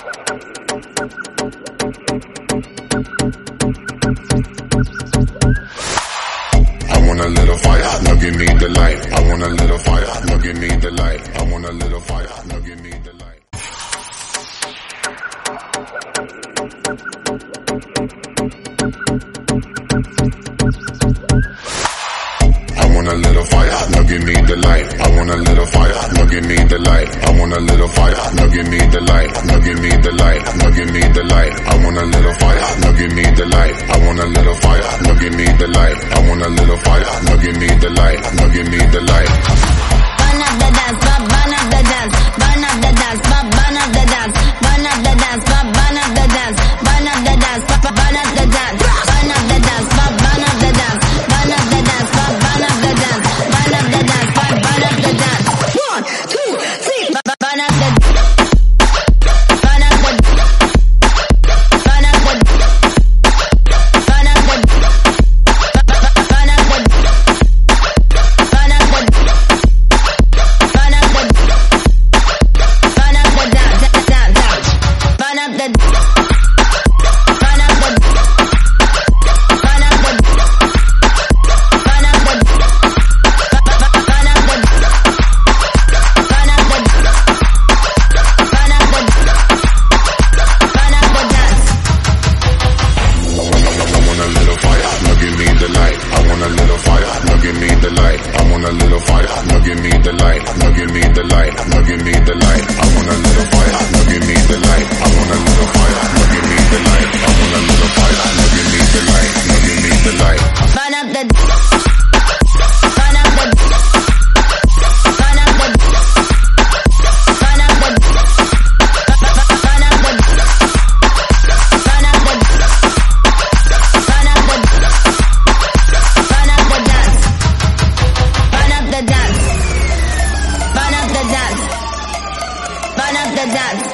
I want a little fire, now give me the light. I want a little fire, now give me the light. I want a little fire, now give me the light. I want a little fire, now give me the light. I want a little fire, now give me the light. I want a little fire, now give me the light. Now give me the light, now give me the light. I want a little fire, now give me the light. I want a little fire, now give me the light. I want a little fire, now give me the light. Now give me the light. Now give me the light. I want a little fire, now give me the light. Now give me the light, now give me the light. I want a little fire, the dance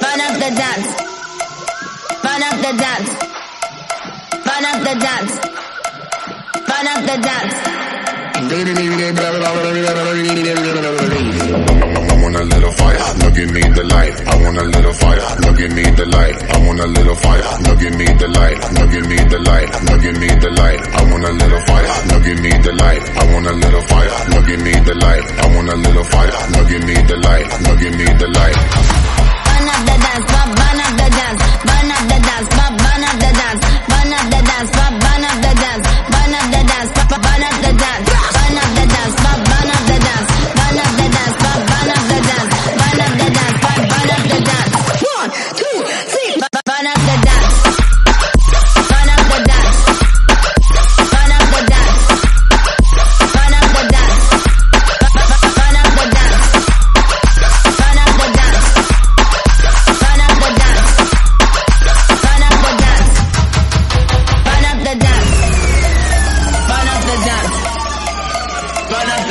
burn up the dance burn up the dance Burn up the dance. Burn up the dance. I want a little fire, now give me the light. I want a little fire, now give me the light. I want a little fire, now give me the light. Now give me the light, now give me the light. I want a little fire, give me the light. I want a little fire, now give me the light. I want a little fire, now give me the light. Now give me the light.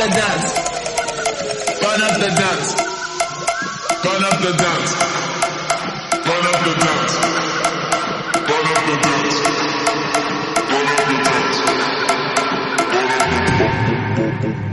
the dance. Turn up the dance. Turn up the dance. Turn up the dance. Turn up the dance. Turn up the dance. Turn up the dance.